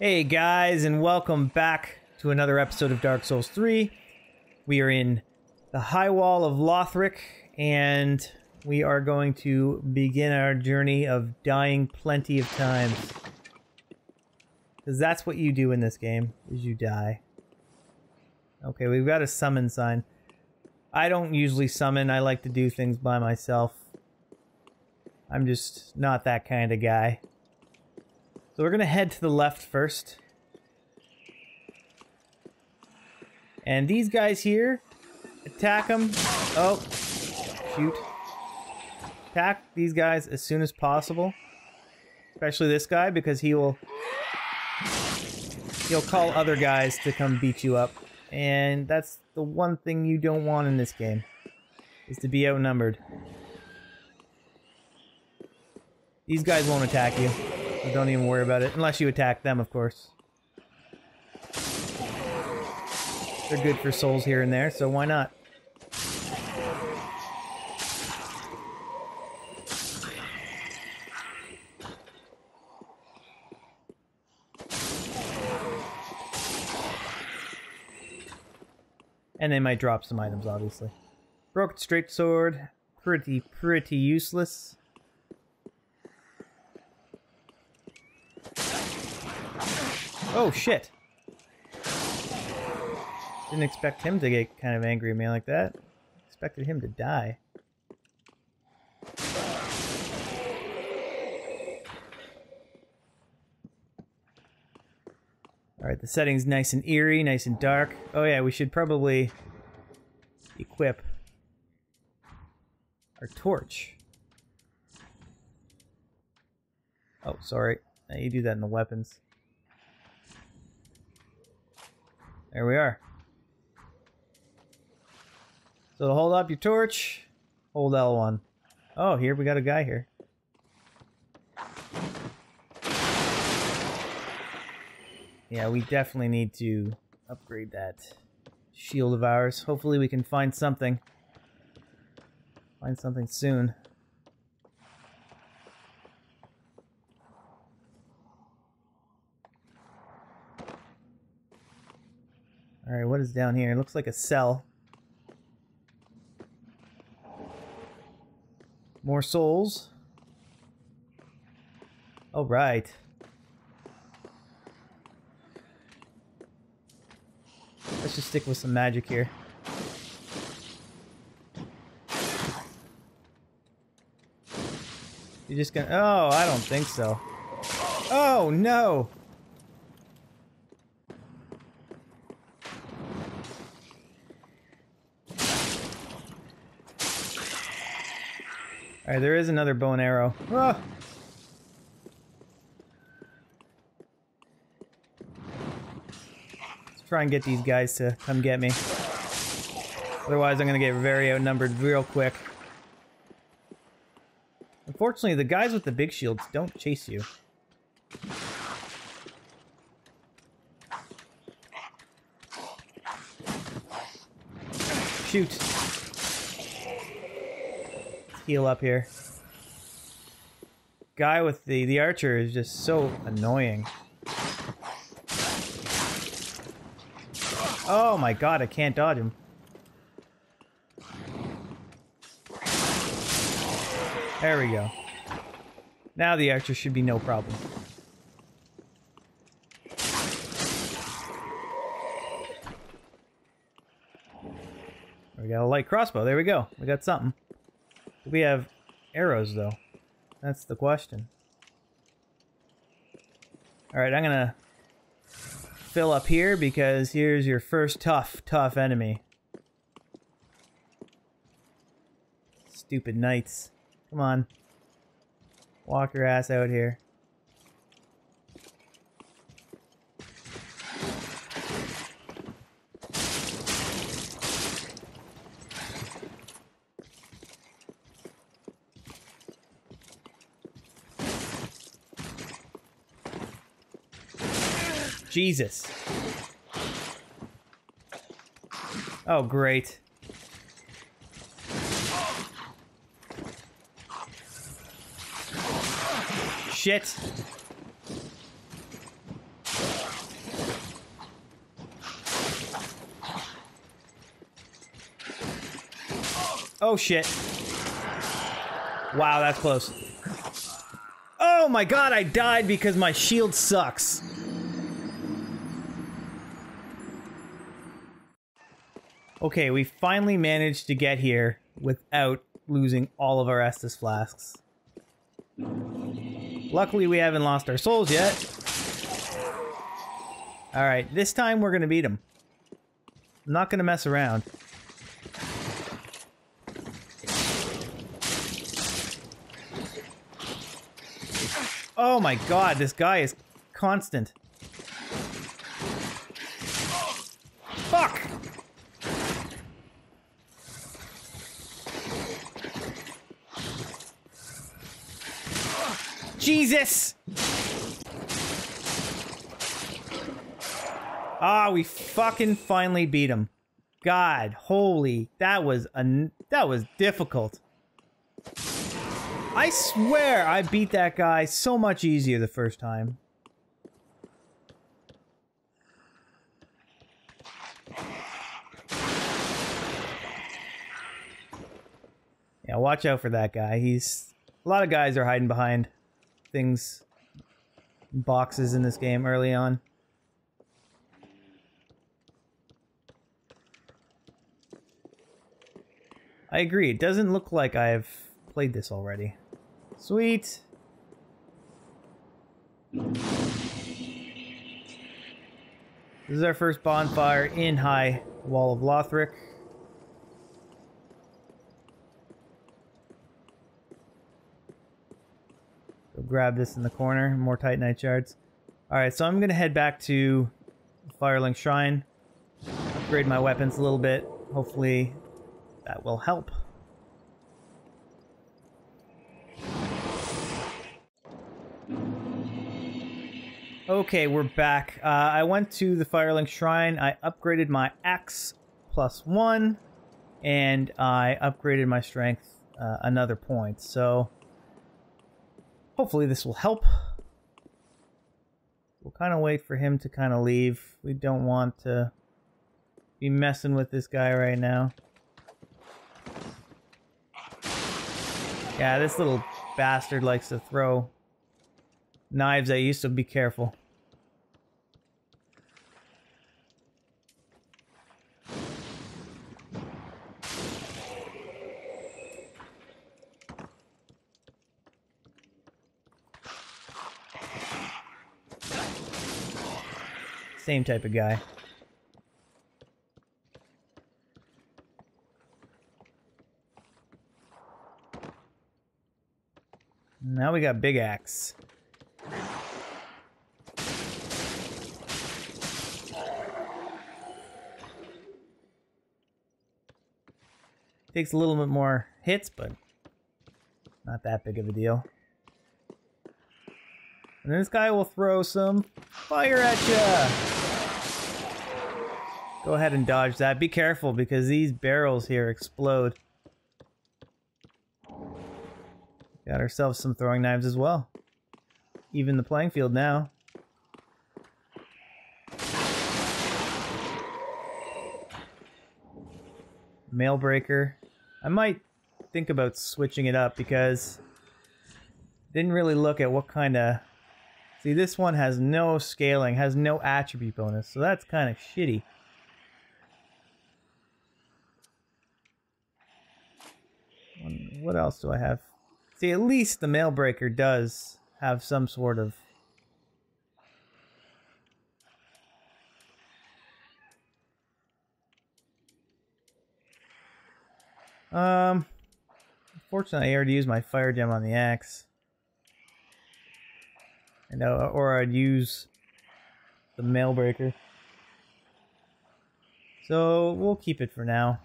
Hey guys, and welcome back to another episode of Dark Souls 3. We are in the High Wall of Lothric, and we are going to begin our journey of dying plenty of times. Because that's what you do in this game, is you die. Okay, we've got a summon sign. I don't usually summon, I like to do things by myself. I'm just not that kind of guy. So we're going to head to the left first. And these guys here, attack them. Oh, shoot. Attack these guys as soon as possible. Especially this guy, because he will... He'll call other guys to come beat you up. And that's the one thing you don't want in this game. Is to be outnumbered. These guys won't attack you. So don't even worry about it. Unless you attack them, of course. They're good for souls here and there, so why not? And they might drop some items, obviously. Broken straight sword. Pretty, pretty useless. Oh, shit. Didn't expect him to get kind of angry at me like that. Expected him to die. Alright, the setting's nice and eerie, nice and dark. Oh yeah, we should probably equip our torch. Oh, sorry. Now you do that in the weapons. There we are. So to hold up your torch, hold L1. Oh, here we got a guy here. Yeah, we definitely need to upgrade that shield of ours. Hopefully we can find something. Find something soon. Alright, what is down here? It looks like a cell. More souls. All right. Let's just stick with some magic here. You're just gonna... Oh, I don't think so. Oh, no! Alright, there is another bow and arrow. Ah! Let's try and get these guys to come get me. Otherwise, I'm gonna get very outnumbered real quick. Unfortunately, the guys with the big shields don't chase you. Shoot heal up here. Guy with the, the archer is just so annoying. Oh my god, I can't dodge him. There we go. Now the archer should be no problem. We got a light crossbow. There we go. We got something. We have arrows, though. That's the question. Alright, I'm gonna fill up here because here's your first tough, tough enemy. Stupid knights. Come on. Walk your ass out here. Jesus. Oh, great. Shit. Oh, shit. Wow, that's close. Oh my god, I died because my shield sucks. Okay, we finally managed to get here without losing all of our Estus flasks. Luckily, we haven't lost our souls yet. Alright, this time we're gonna beat him. I'm not gonna mess around. Oh my god, this guy is constant. Fuck! Jesus! Ah, we fucking finally beat him. God, holy, that was a that was difficult. I swear I beat that guy so much easier the first time. Yeah, watch out for that guy. He's a lot of guys are hiding behind things boxes in this game early on. I agree. It doesn't look like I've played this already. Sweet. This is our first bonfire in High Wall of Lothric. Grab this in the corner. More Titanite shards. Alright, so I'm going to head back to Firelink Shrine. Upgrade my weapons a little bit. Hopefully that will help. Okay, we're back. Uh, I went to the Firelink Shrine. I upgraded my axe plus one, and I upgraded my strength uh, another point. So, hopefully this will help. We'll kind of wait for him to kind of leave. We don't want to be messing with this guy right now. Yeah, this little bastard likes to throw knives at you, so be careful. Same type of guy. Now we got Big Axe. Takes a little bit more hits, but not that big of a deal. And this guy will throw some fire at ya! Go ahead and dodge that. Be careful because these barrels here explode. Got ourselves some throwing knives as well. Even the playing field now. Mailbreaker. I might think about switching it up because didn't really look at what kind of see this one has no scaling has no attribute bonus so that's kind of shitty what else do I have See, at least the Mailbreaker does have some sort of Um, fortunately, I already used my fire gem on the axe. I know, or I'd use the Mailbreaker. So we'll keep it for now.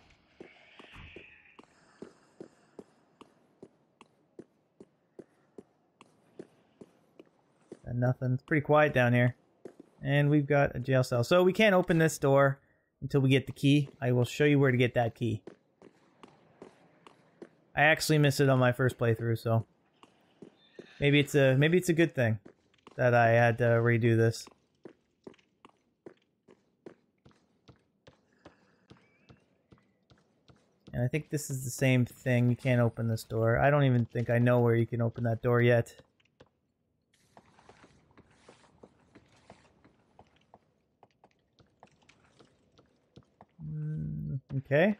Nothing. It's pretty quiet down here. And we've got a jail cell. So we can't open this door until we get the key. I will show you where to get that key. I actually missed it on my first playthrough, so maybe it's a maybe it's a good thing that I had to redo this. And I think this is the same thing. You can't open this door. I don't even think I know where you can open that door yet. Okay.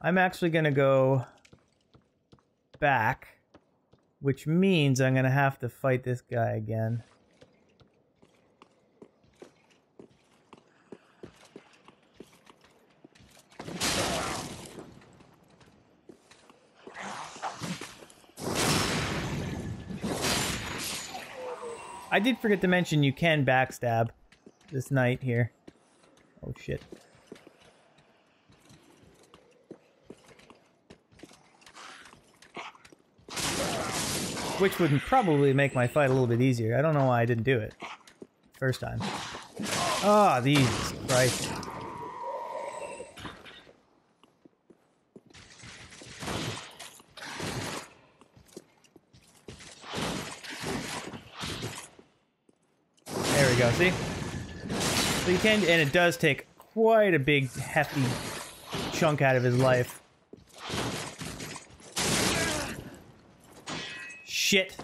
I'm actually going to go back, which means I'm going to have to fight this guy again. I did forget to mention you can backstab this knight here. Oh shit. Which would probably make my fight a little bit easier. I don't know why I didn't do it. First time. Ah, oh, Jesus Christ. There we go, see? So you can, and it does take quite a big, hefty chunk out of his life. Shit.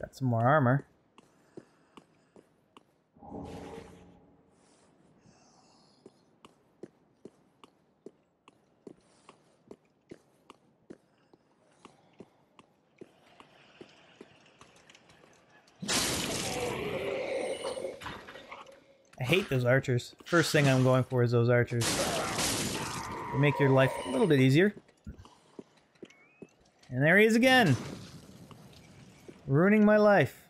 Got some more armor. Hate those archers. First thing I'm going for is those archers. They make your life a little bit easier. And there he is again. Ruining my life.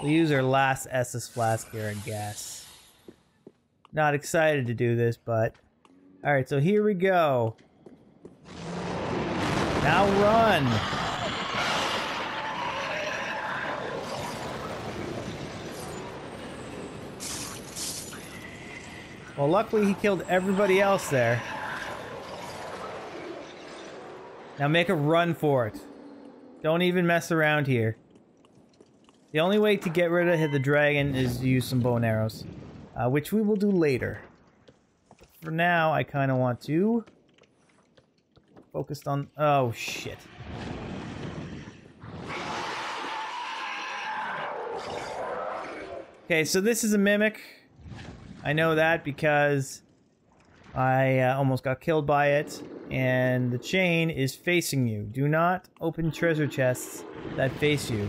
We'll use our last Estus flask here, I guess. Not excited to do this, but... Alright, so here we go. Now run! Well, luckily he killed everybody else there. Now make a run for it. Don't even mess around here. The only way to get rid of the dragon is use some bow and arrows, uh, which we will do later. For now, I kind of want to focus on... Oh, shit. Okay, so this is a mimic. I know that because I uh, almost got killed by it, and the chain is facing you. Do not open treasure chests that face you.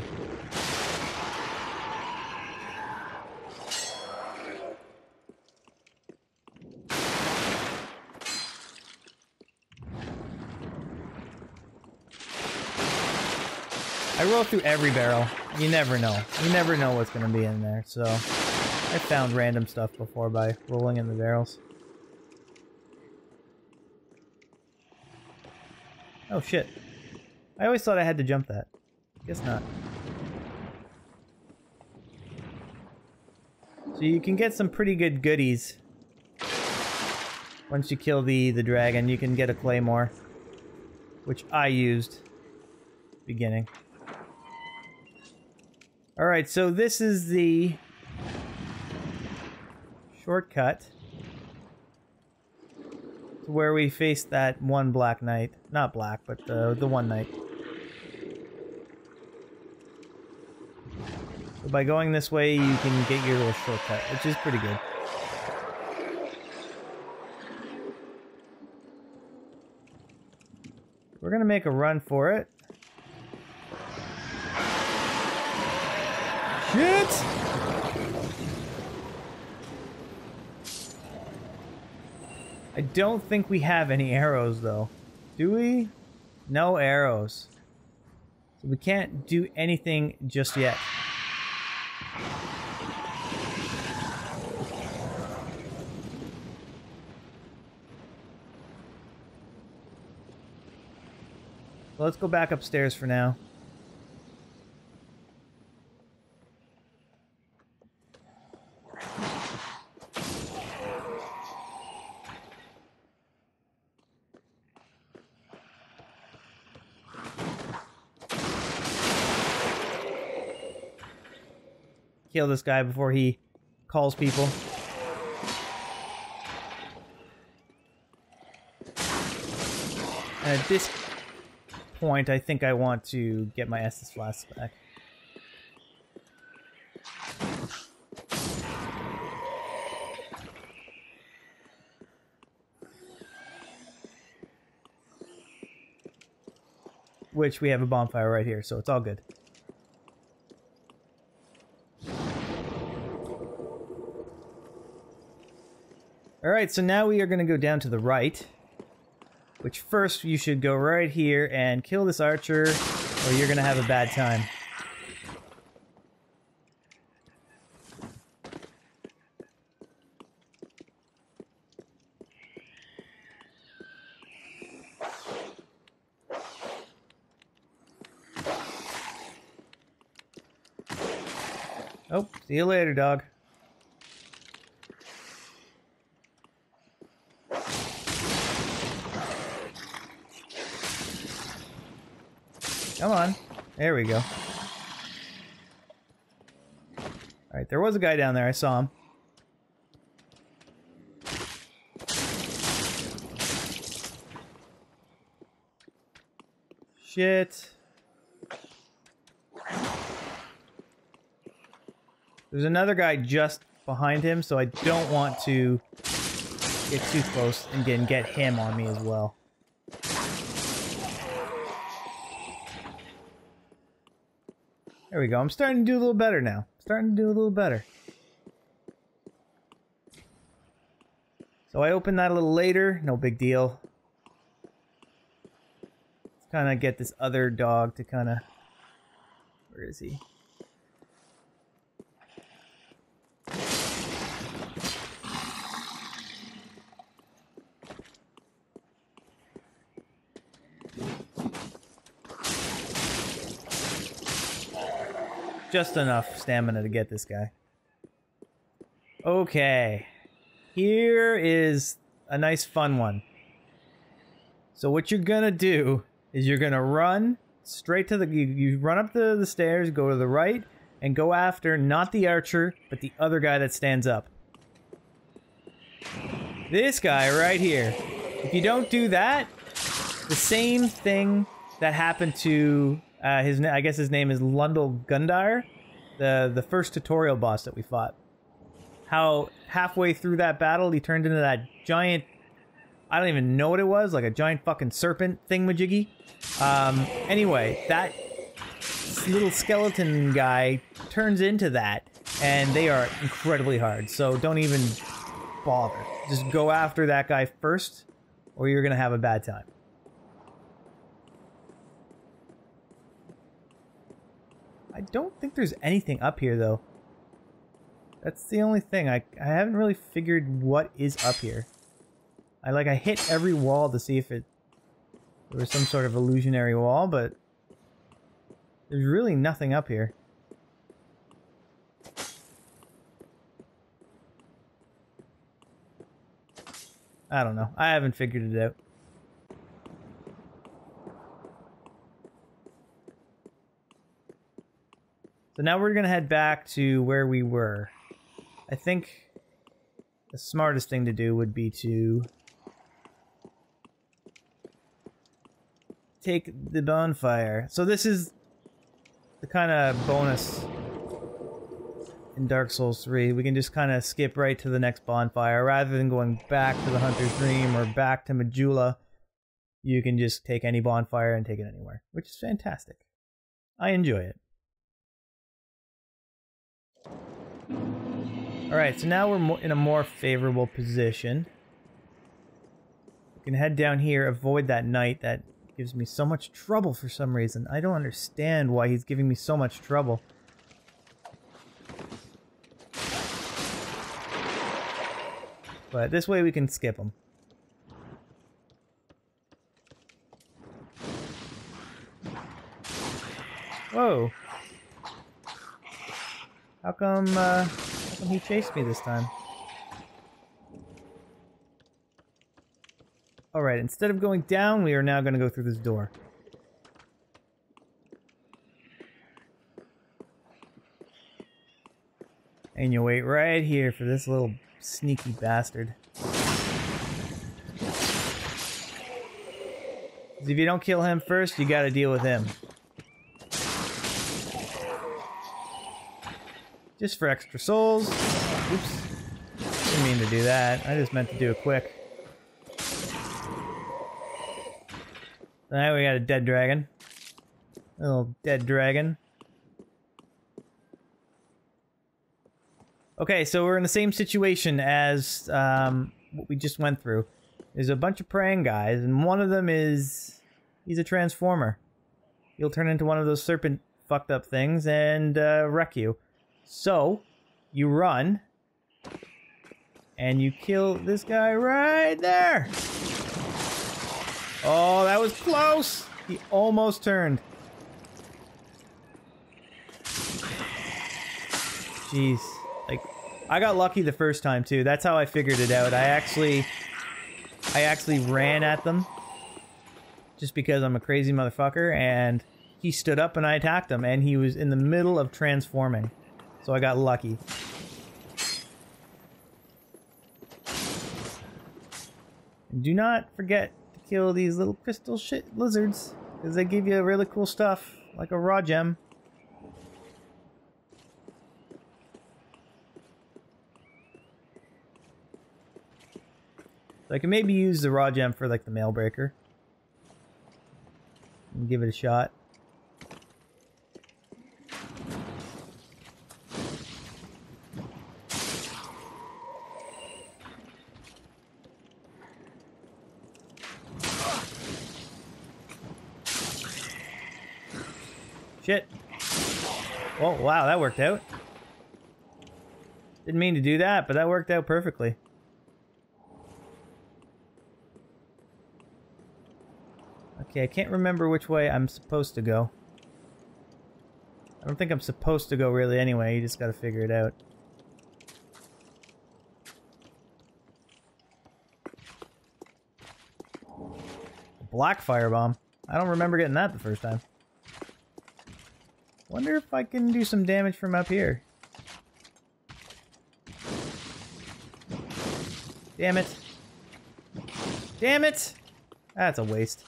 Roll through every barrel. You never know. You never know what's going to be in there, so... I found random stuff before by rolling in the barrels. Oh shit. I always thought I had to jump that. Guess not. So you can get some pretty good goodies. Once you kill the, the dragon, you can get a claymore. Which I used. Beginning. Alright, so this is the shortcut to where we face that one black knight. Not black, but the, the one knight. So by going this way, you can get your little shortcut, which is pretty good. We're gonna make a run for it. Shit! I don't think we have any arrows, though. Do we? No arrows. So we can't do anything just yet. Let's go back upstairs for now. Kill this guy before he calls people. And at this point, I think I want to get my Estus flasks back. Which we have a bonfire right here, so it's all good. Alright, so now we are going to go down to the right. Which first you should go right here and kill this archer or you're gonna have a bad time. Oh, see you later, dog. Come on. There we go. Alright, there was a guy down there. I saw him. Shit. There's another guy just behind him, so I don't want to get too close and get him on me as well. There we go. I'm starting to do a little better now. Starting to do a little better. So I opened that a little later. No big deal. Let's kind of get this other dog to kind of... Where is he? Just enough stamina to get this guy. Okay. Here is a nice fun one. So what you're gonna do is you're gonna run straight to the you, you run up the, the stairs, go to the right, and go after not the archer, but the other guy that stands up. This guy right here. If you don't do that, the same thing that happened to uh, his I guess his name is Lundel Gundyr, the the first tutorial boss that we fought. How halfway through that battle he turned into that giant. I don't even know what it was, like a giant fucking serpent thingamajiggy. Um, anyway, that little skeleton guy turns into that, and they are incredibly hard. So don't even bother. Just go after that guy first, or you're gonna have a bad time. I don't think there's anything up here, though. That's the only thing. I, I haven't really figured what is up here. I like I hit every wall to see if it there was some sort of illusionary wall, but there's really nothing up here. I don't know. I haven't figured it out. So now we're going to head back to where we were. I think the smartest thing to do would be to take the bonfire. So this is the kind of bonus in Dark Souls 3. We can just kind of skip right to the next bonfire rather than going back to the Hunter's Dream or back to Majula. You can just take any bonfire and take it anywhere, which is fantastic. I enjoy it. Alright, so now we're in a more favorable position. We can head down here, avoid that knight that gives me so much trouble for some reason. I don't understand why he's giving me so much trouble. But this way we can skip him. Whoa. How come, uh, how come he chased me this time? Alright, instead of going down, we are now going to go through this door. And you wait right here for this little sneaky bastard. If you don't kill him first, you gotta deal with him. Just for extra souls. Oops. Didn't mean to do that. I just meant to do it quick. Now we got a dead dragon. A little dead dragon. Okay, so we're in the same situation as um, what we just went through. There's a bunch of praying guys, and one of them is... He's a transformer. He'll turn into one of those serpent fucked up things and uh, wreck you. So, you run, and you kill this guy right there. Oh, that was close! He almost turned. Jeez. Like, I got lucky the first time too. That's how I figured it out. I actually, I actually ran at them just because I'm a crazy motherfucker, and he stood up and I attacked him, and he was in the middle of transforming, so I got lucky. do not forget to kill these little crystal shit lizards, because they give you really cool stuff, like a raw gem. So I can maybe use the raw gem for like the mail breaker. And give it a shot. Shit. Oh, wow, that worked out. Didn't mean to do that, but that worked out perfectly. Okay, I can't remember which way I'm supposed to go. I don't think I'm supposed to go really anyway, you just gotta figure it out. Black firebomb. I don't remember getting that the first time. Wonder if I can do some damage from up here. Damn it. Damn it! That's a waste.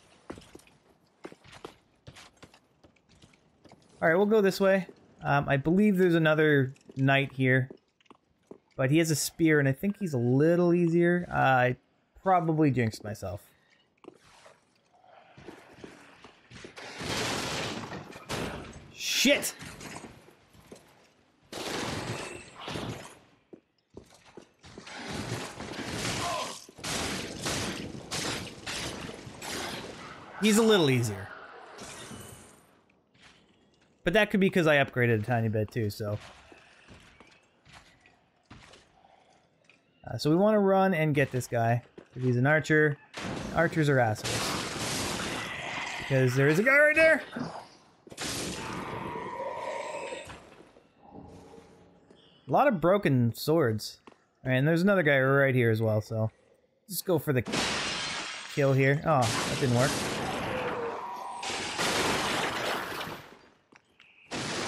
Alright, we'll go this way. Um, I believe there's another knight here. But he has a spear, and I think he's a little easier. Uh, I probably jinxed myself. Shit! He's a little easier. But that could be because I upgraded a tiny bit too, so. Uh, so we want to run and get this guy. He's an archer. Archers are assholes. Because there is a guy right there! A lot of broken swords. And there's another guy right here as well, so. Just go for the kill here. Oh, that didn't work.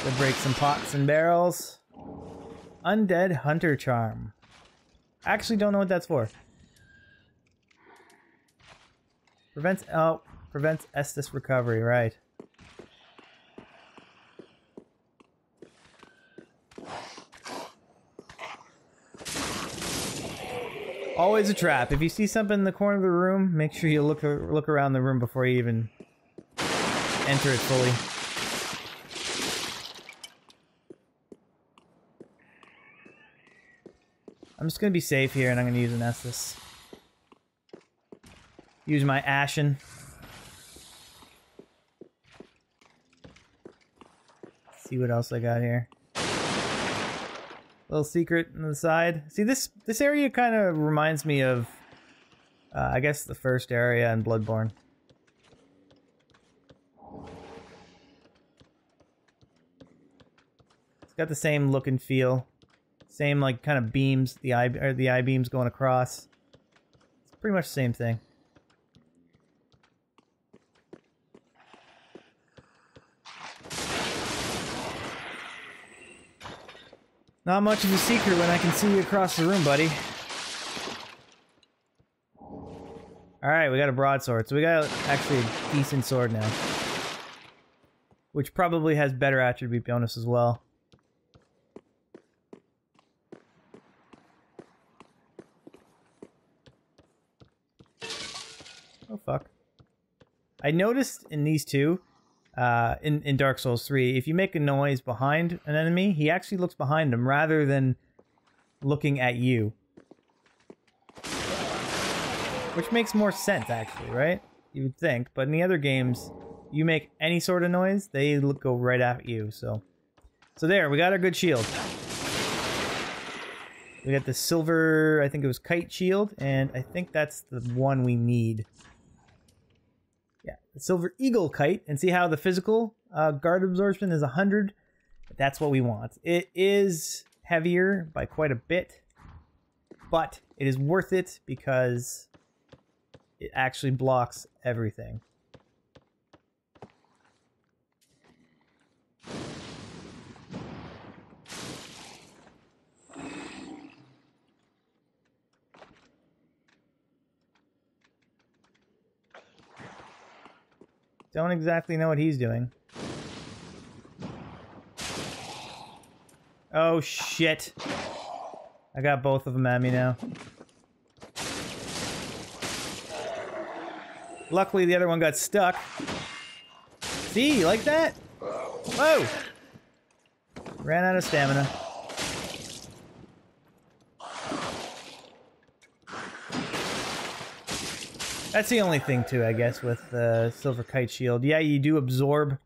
To break some pots and barrels. Undead Hunter Charm. Actually don't know what that's for. Prevents oh prevents Estus recovery, right. Always a trap. If you see something in the corner of the room, make sure you look look around the room before you even enter it fully. I'm just gonna be safe here and I'm gonna use an Estus. Use my Ashen. See what else I got here. Little secret on the side. See this this area kind of reminds me of uh, I guess the first area in Bloodborne. It's got the same look and feel. Same like kind of beams, the eye or the eye beams going across. It's pretty much the same thing. Not much of a secret when I can see you across the room, buddy. Alright, we got a broadsword. So we got actually a decent sword now. Which probably has better attribute bonus as well. Oh fuck. I noticed in these two, uh, in, in Dark Souls 3, if you make a noise behind an enemy, he actually looks behind him rather than looking at you. Which makes more sense, actually, right? You would think. But in the other games, you make any sort of noise, they look, go right at you, so... So there, we got our good shield. We got the silver, I think it was kite shield, and I think that's the one we need. The silver eagle kite, and see how the physical uh, guard absorption is 100? That's what we want. It is heavier by quite a bit, but it is worth it because it actually blocks everything. Don't exactly know what he's doing. Oh shit. I got both of them at me now. Luckily the other one got stuck. See, like that? Whoa! Ran out of stamina. That's the only thing too, I guess, with the Silver Kite Shield. Yeah, you do absorb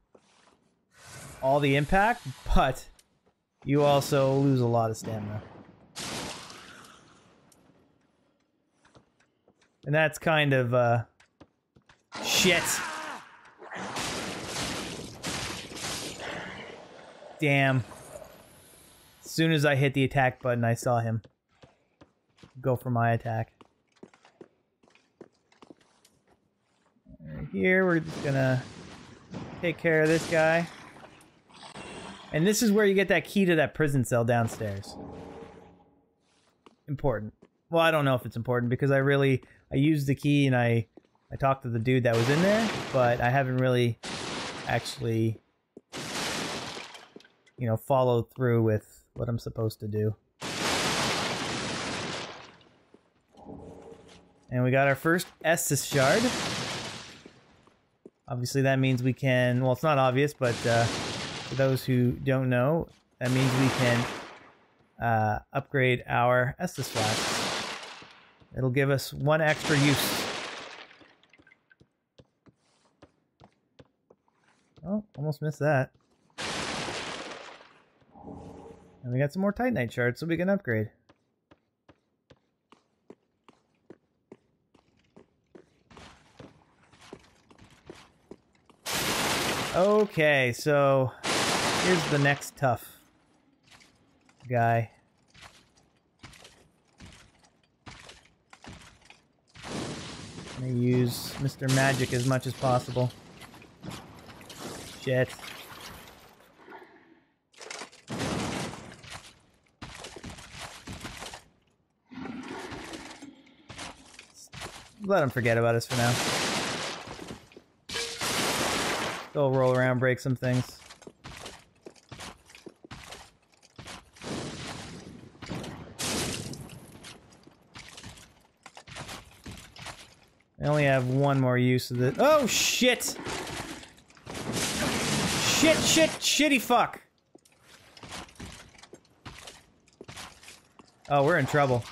all the impact, but you also lose a lot of stamina. And that's kind of, uh... Shit! Damn. As soon as I hit the attack button, I saw him go for my attack. Here. We're just gonna take care of this guy. And this is where you get that key to that prison cell downstairs. Important. Well, I don't know if it's important because I really I used the key and I I talked to the dude that was in there, but I haven't really actually you know followed through with what I'm supposed to do. And we got our first Estus shard. Obviously that means we can, well it's not obvious, but uh, for those who don't know, that means we can uh, upgrade our Estus flasks. It'll give us one extra use. Oh, almost missed that. And we got some more Titanite shards so we can upgrade. Okay, so here's the next tough guy. I'm gonna use Mr. Magic as much as possible. Shit. Let him forget about us for now. Go roll around, break some things. I only have one more use of it. Oh, shit! Shit, shit, shitty fuck! Oh, we're in trouble.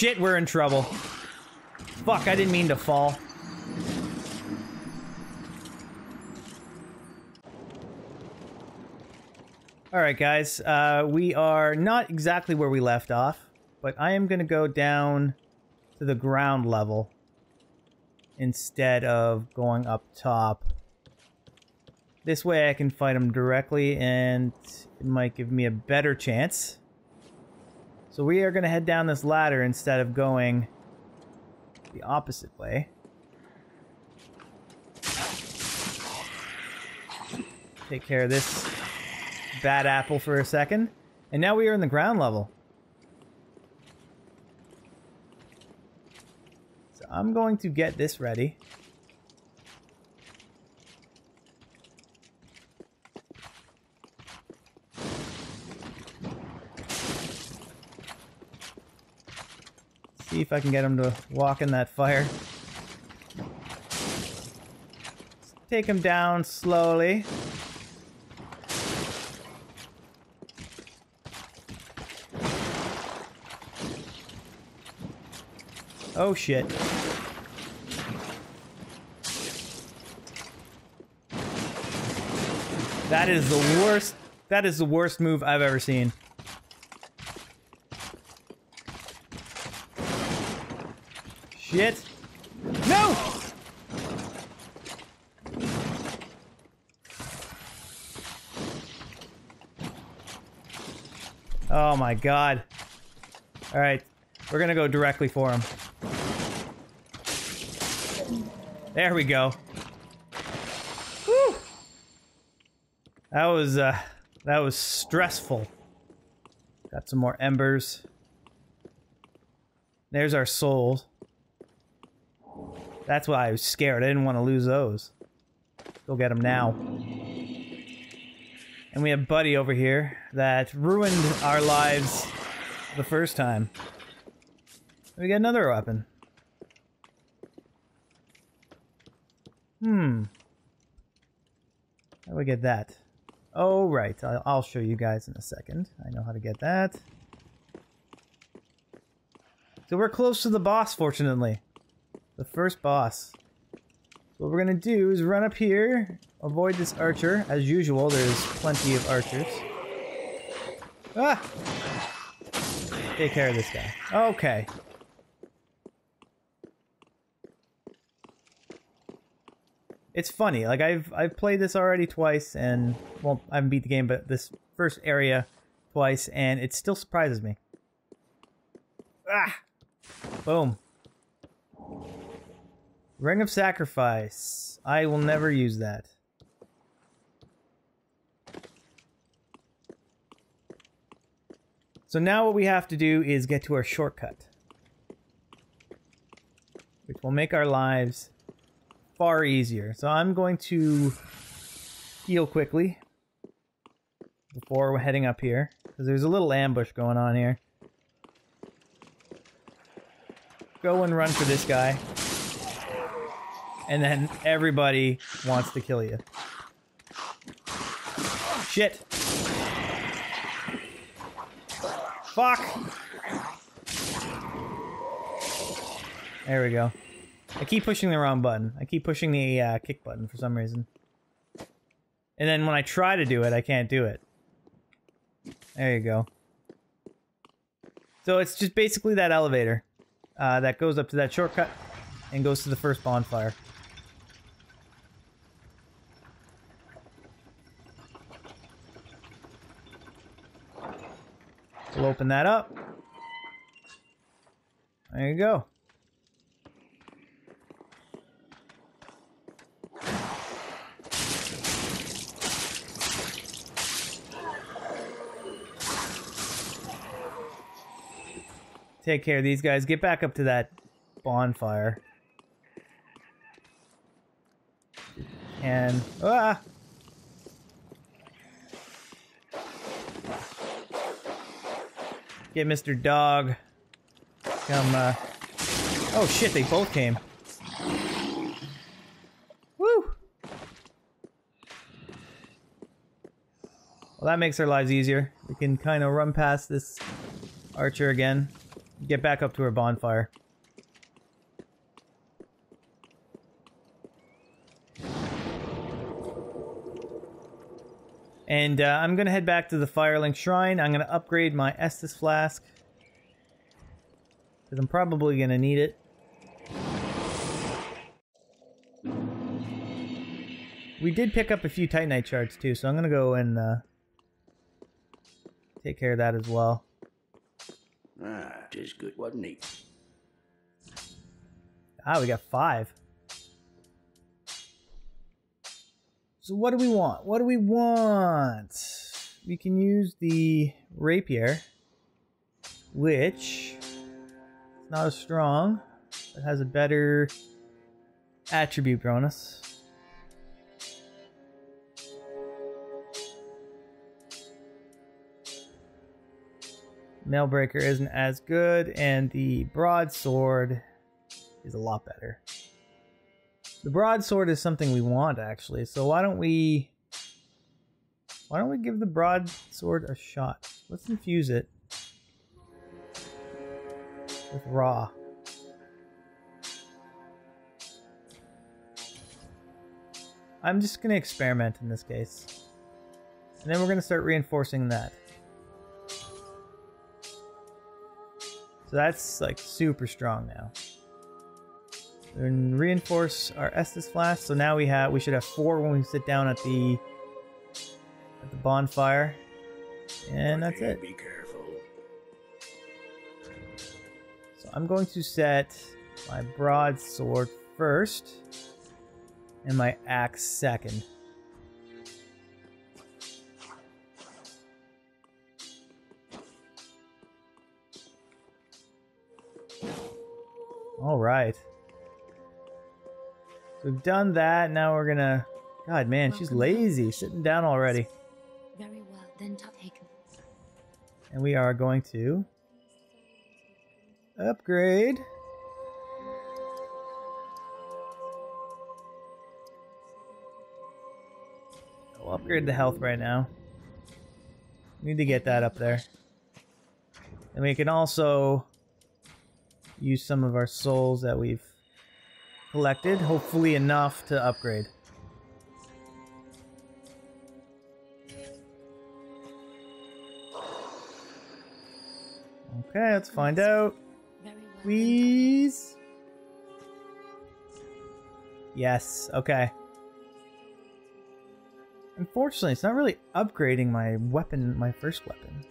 Shit, we're in trouble. Fuck, I didn't mean to fall. Alright guys, uh, we are not exactly where we left off, but I am going to go down to the ground level instead of going up top. This way I can fight them directly and it might give me a better chance. So we are going to head down this ladder instead of going the opposite way. Take care of this bad apple for a second. And now we are in the ground level. So I'm going to get this ready. See if I can get him to walk in that fire. Take him down slowly. Oh shit. That is the worst. That is the worst move I've ever seen. Shit. No! Oh my god. Alright. We're gonna go directly for him. There we go. Whew. That was, uh, that was stressful. Got some more embers. There's our souls. That's why I was scared. I didn't want to lose those. Go get them now. And we have Buddy over here that ruined our lives the first time. We get another weapon. Hmm. How do we get that? Oh, right. I'll show you guys in a second. I know how to get that. So we're close to the boss, fortunately. The first boss. What we're gonna do is run up here, avoid this archer. As usual, there's plenty of archers. Ah! Take care of this guy. Okay. it's funny. Like I've I've played this already twice, and well, I haven't beat the game, but this first area twice, and it still surprises me. Ah, boom. Ring of Sacrifice. I will never use that. So now what we have to do is get to our shortcut. Which will make our lives far easier. So I'm going to heal quickly before we're heading up here. Because there's a little ambush going on here. Go and run for this guy. And then everybody wants to kill you. Shit. Fuck. There we go. I keep pushing the wrong button. I keep pushing the uh, kick button for some reason. And then when I try to do it, I can't do it. There you go. So it's just basically that elevator uh, that goes up to that shortcut and goes to the first bonfire. We'll open that up. There you go. take care of these guys. Get back up to that bonfire. And ah. Get Mr. Dog. Come uh Oh shit, they both came. Woo! Well, that makes our lives easier. We can kind of run past this archer again get back up to her bonfire. And uh, I'm going to head back to the Firelink Shrine. I'm going to upgrade my Estus Flask. Because I'm probably going to need it. We did pick up a few Titanite shards too, so I'm going to go and uh, take care of that as well. Ah, tis good, wasn't he? Ah, we got five. So what do we want? What do we want? We can use the rapier, which is not as strong. It has a better attribute bonus. Mailbreaker isn't as good, and the broadsword is a lot better. The broadsword is something we want actually, so why don't we why don't we give the broadsword a shot? Let's infuse it with raw. I'm just gonna experiment in this case. And then we're gonna start reinforcing that. So that's like super strong now. And reinforce our Estus flask. So now we have we should have four when we sit down at the at the bonfire. And that's it. Be careful. So I'm going to set my broadsword first and my axe second. All right. We've done that. Now we're gonna. God, man, she's lazy, sitting down already. Very well, then take. And we are going to upgrade. I'll upgrade the health right now. Need to get that up there. And we can also use some of our souls that we've collected, hopefully enough to upgrade. Okay, let's find out. Please. Yes, okay. Unfortunately, it's not really upgrading my weapon, my first weapon.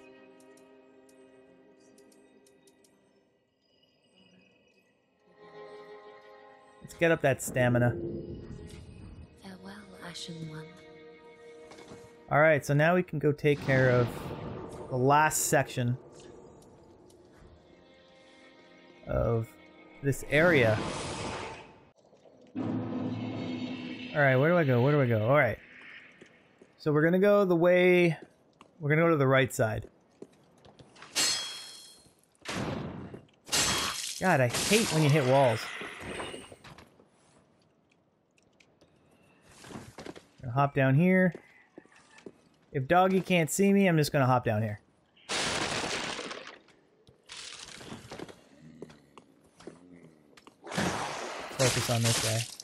Let's get up that stamina. Farewell, Ashen One. Alright, so now we can go take care of the last section of this area. Alright, where do I go? Where do I go? Alright. So we're gonna go the way... We're gonna go to the right side. God, I hate when you hit walls. Hop down here. If Doggy can't see me, I'm just gonna hop down here. Focus on this guy.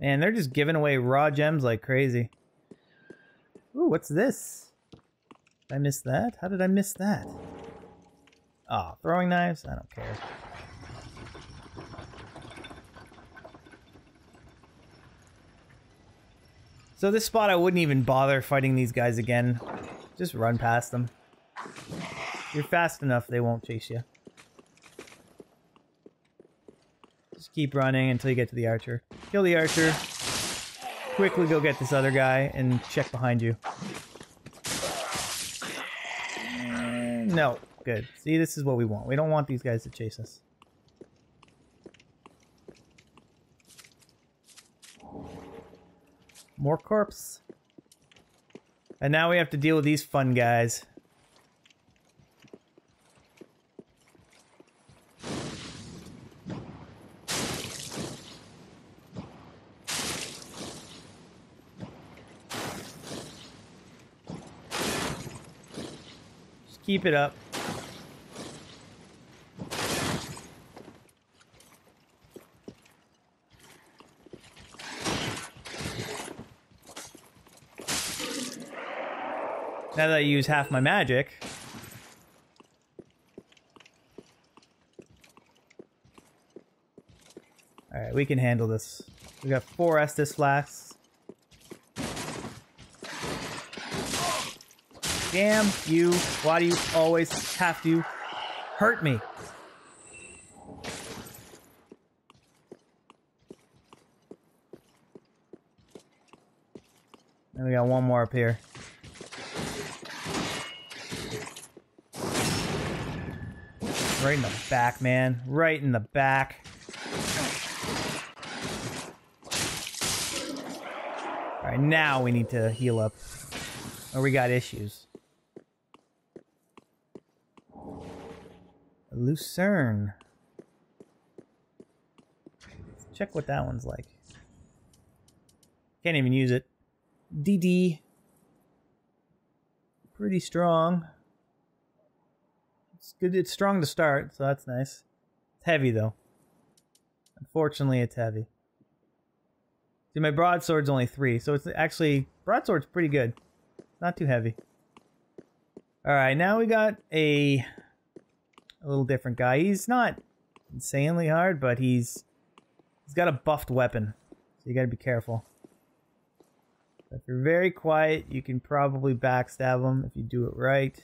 Man, they're just giving away raw gems like crazy. Ooh, what's this? Did I miss that? How did I miss that? Oh, throwing knives? I don't care. So this spot, I wouldn't even bother fighting these guys again. Just run past them. You're fast enough, they won't chase you. Just keep running until you get to the archer. Kill the archer. Quickly go get this other guy and check behind you. No. Good. See, this is what we want. We don't want these guys to chase us. More corpse. And now we have to deal with these fun guys. Just keep it up. Now that I use half my magic... Alright, we can handle this. We got four Estus flasks. Damn you. Why do you always have to hurt me? And we got one more up here. Right in the back, man. Right in the back. Alright, now we need to heal up. Or we got issues. Lucerne. Let's check what that one's like. Can't even use it. DD. Pretty strong. It's good. It's strong to start, so that's nice. It's heavy though. Unfortunately, it's heavy. See, my broadsword's only three, so it's actually broadsword's pretty good. Not too heavy. All right, now we got a a little different guy. He's not insanely hard, but he's he's got a buffed weapon, so you got to be careful. If you're very quiet, you can probably backstab him if you do it right.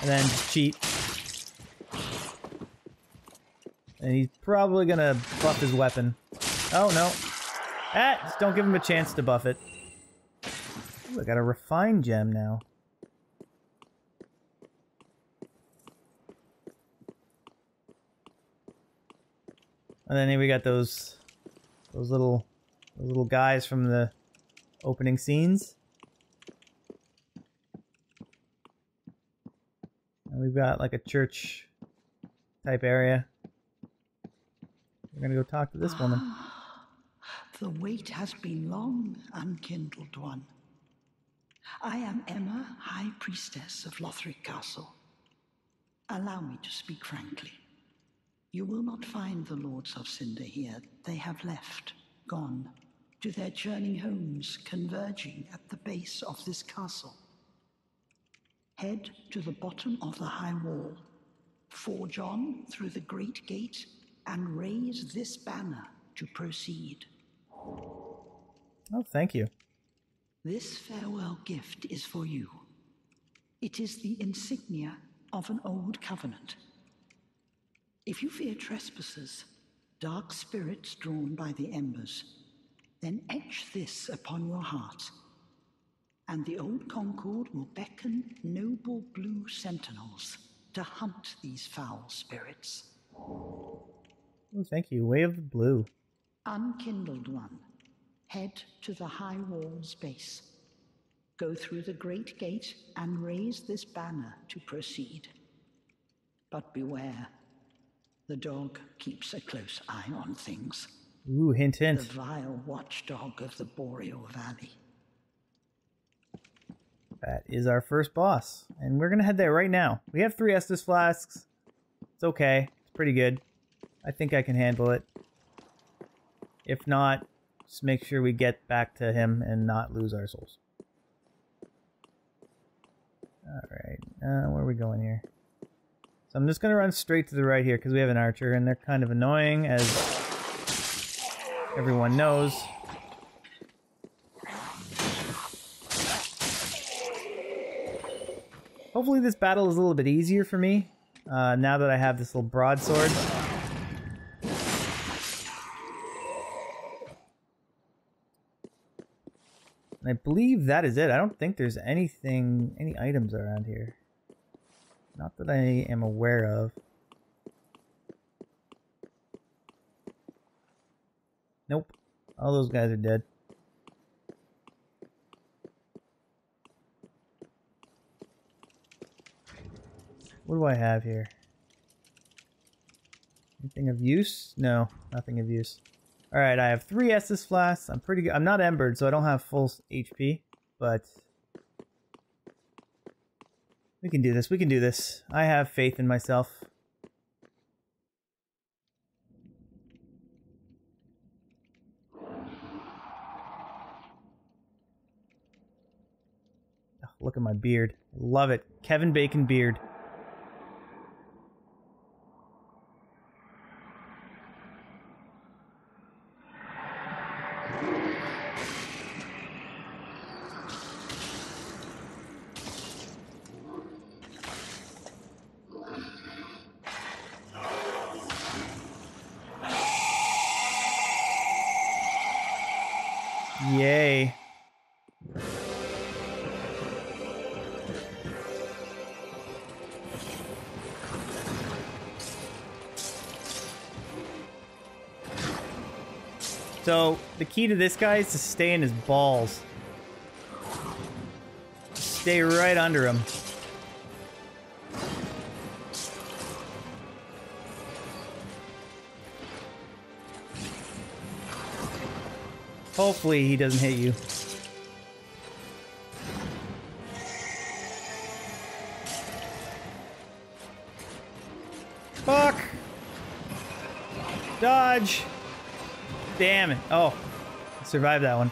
And then cheat. And he's probably gonna buff his weapon. Oh no. Ah, just don't give him a chance to buff it. Ooh, I got a refined gem now. And then here we got those those little those little guys from the opening scenes. And we've got like a church type area. We're gonna go talk to this woman. Ah, the wait has been long, unkindled one. I am Emma, High Priestess of Lothric Castle. Allow me to speak frankly. You will not find the Lords of Cinder here. They have left, gone, to their churning homes converging at the base of this castle. Head to the bottom of the high wall, forge on through the great gate, and raise this banner to proceed. Oh, thank you. This farewell gift is for you. It is the insignia of an old covenant. If you fear trespassers, dark spirits drawn by the embers, then etch this upon your heart, and the old Concord will beckon noble blue sentinels to hunt these foul spirits. Oh, thank you. Way of the blue. Unkindled one, head to the high wall's base. Go through the great gate and raise this banner to proceed. But beware, the dog keeps a close eye on things. Ooh, hint, hint. The vile watchdog of the Boreal Valley. That is our first boss. And we're gonna head there right now. We have three Estus flasks. It's okay. It's pretty good. I think I can handle it. If not, just make sure we get back to him and not lose our souls. Alright, uh, where are we going here? So I'm just gonna run straight to the right here because we have an archer and they're kind of annoying as everyone knows. Hopefully this battle is a little bit easier for me, uh, now that I have this little broadsword. I believe that is it. I don't think there's anything, any items around here. Not that I am aware of. Nope. All those guys are dead. What do I have here? Anything of use? No, nothing of use. Alright, I have three Estus flasks. I'm pretty good. I'm not embered, so I don't have full HP, but... We can do this. We can do this. I have faith in myself. look at my beard. Love it. Kevin Bacon beard. Key to this guy is to stay in his balls. Stay right under him. Hopefully he doesn't hit you. Fuck! Dodge! Damn it. Oh. Survived that one.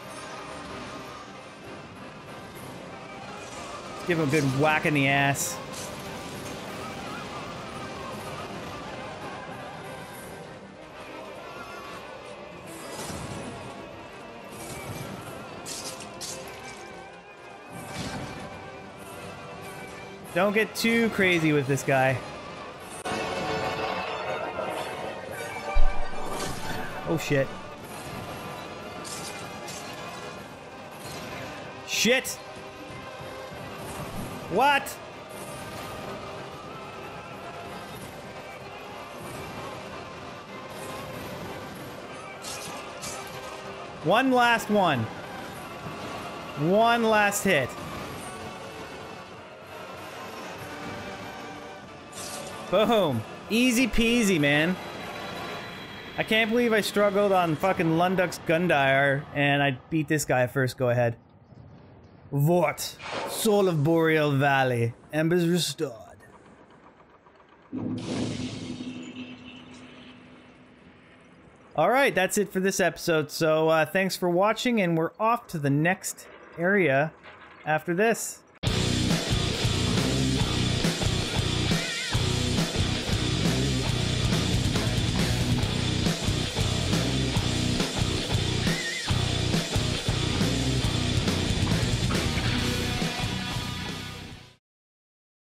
Give him a good whack in the ass. Don't get too crazy with this guy. Oh shit. Shit! What? One last one. One last hit. Boom. Easy peasy, man. I can't believe I struggled on fucking Iudex Gundyr and I beat this guy at first go ahead. Vordt. Soul of Boreal Valley. Embers restored. Alright, that's it for this episode. So uh, thanks for watching and we're off to the next area after this.